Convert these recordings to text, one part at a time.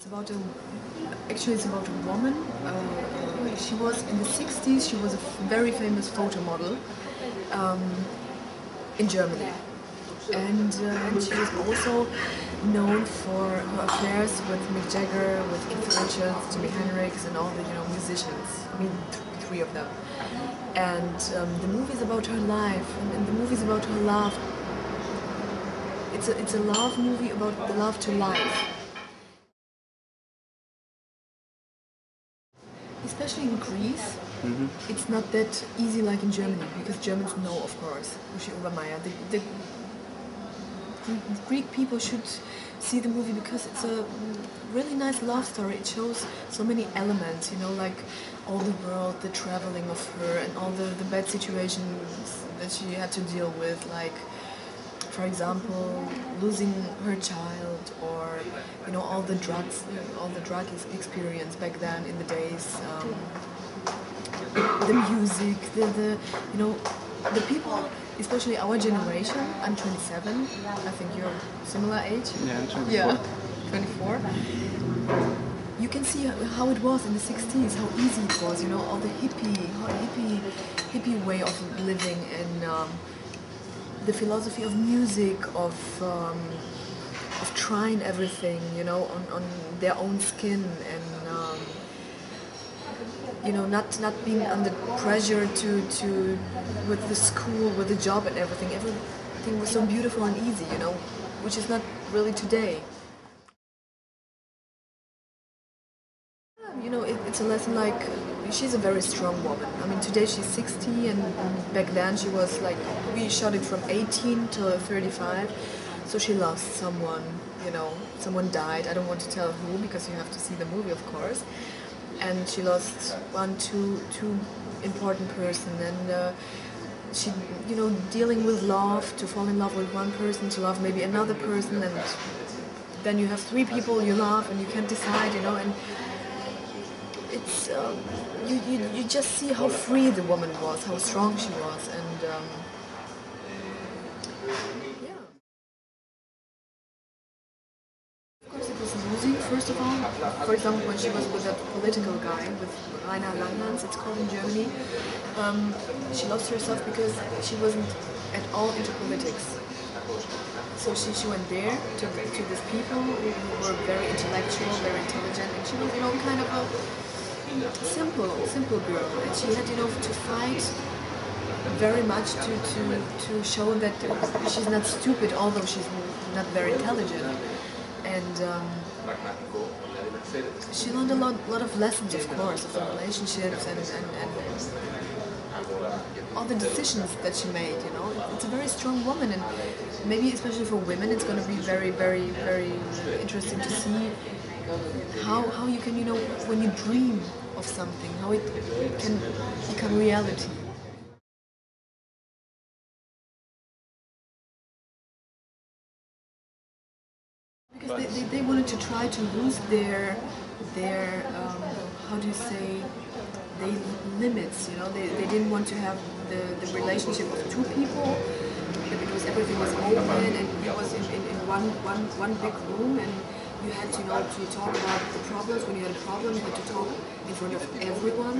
It's about a, actually it's about a woman. Uh, she was in the 60s. She was a very famous photo model um, in Germany, and uh, she was also known for her affairs with Mick Jagger, with Keith Richards, Jimi Hendrix, and all the you know musicians. I mean, th- three of them. And um, the movie is about her life, and, and the movie is about her love. It's a, it's a love movie about the love to life. Especially in Greece, mm-hmm. it's not that easy like in Germany because Germans know, of course, Uschi Obermaier. The, the Gre- Greek people should see the movie because it's a really nice love story. It shows so many elements, you know, like all the world, the traveling of her, and all the, the bad situations that she had to deal with, like, for example, losing her child, or you know, all the drugs, all the drug experience back then in the days. Um, the music, the, the you know, the people, especially our generation. I'm 27. I think you're similar age. Yeah, I'm 24. Yeah, 24. You can see how it was in the 60s, how easy it was. You know, all the hippie, how hippie, hippie way of living, and um, the philosophy of music, of um, of trying everything. You know, on, on their own skin and. Um, you know, not not being under pressure to to with the school, with the job and everything. Everything was so beautiful and easy, you know, which is not really today. You know, it, it's a lesson like she's a very strong woman. I mean, today she's 60, and back then she was like we shot it from 18 to 35, so she lost someone. You know, someone died. I don't want to tell who because you have to see the movie, of course and she lost one, two, two important person, and uh, she, you know, dealing with love, to fall in love with one person, to love maybe another person, and then you have three people you love, and you can't decide, you know, and it's um, you, you, you just see how free the woman was, how strong she was, and um, yeah. Of course, it was losing, first of all. For example, when she was with that political guy, with Rainer Langhans, it's called in Germany, um, she lost herself because she wasn't at all into politics. So she, she went there to, to these people who were very intellectual, very intelligent, and she was, you know, kind of a simple, simple girl. And she had, you know, to fight very much to, to, to show that she's not stupid, although she's not very intelligent. And um, she learned a lot, lot of lessons, of course, of relationships and, and, and all the decisions that she made. You know, it's a very strong woman, and maybe especially for women, it's going to be very, very, very interesting to see how how you can, you know, when you dream of something, how it can become reality. because they, they, they wanted to try to lose their their um, how do you say they limits you know they, they didn't want to have the, the relationship of two people because everything was open and it was in, in, in one, one, one big room and you had to know to talk about the problems when you had a problem you had to talk in front of everyone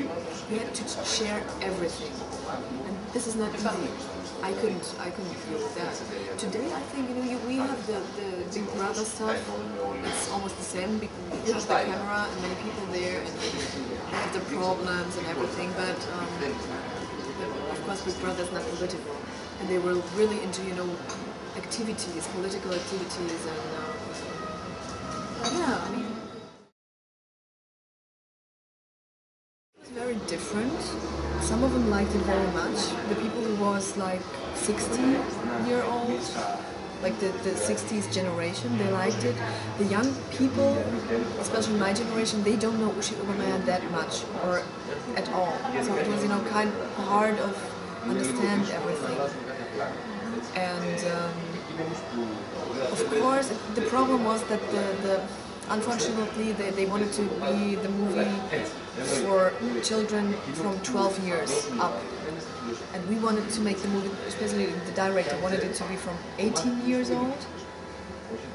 you had to share everything and this is not easy I couldn't I couldn't do that. Today I think you know you, we have the, the Big Brother stuff. It's almost the same. Have the camera and many people there and we have the problems and everything. But, um, but of course Big Brother is not political, and they were really into you know activities, political activities, and uh, yeah. I mean, It's very different. Some of them liked it very much. The people who was like 60 year old, like the, the 60s generation, they liked it. The young people, especially my generation, they don't know Obermaier that much or at all. So it was, you know, kind of hard of understand everything. And um, of course, the problem was that the, the unfortunately they, they wanted to be the movie for children from 12 years up and we wanted to make the movie especially the director wanted it to be from 18 years old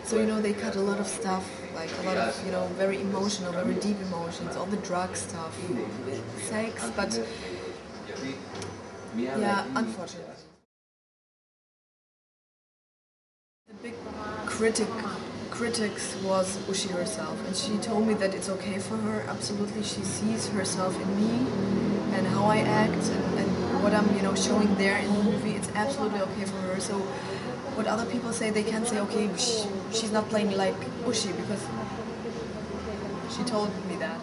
So you know they cut a lot of stuff, like a lot of you know very emotional, very deep emotions, all the drug stuff, sex, but yeah, unfortunately. Critic critics was Uschi herself, and she told me that it's okay for her. Absolutely, she sees herself in me and how I act and, and what I'm, you know, showing there in the movie. It's absolutely okay for her. So, what other people say, they can say, okay, she, she's not playing like Uschi because she told me that.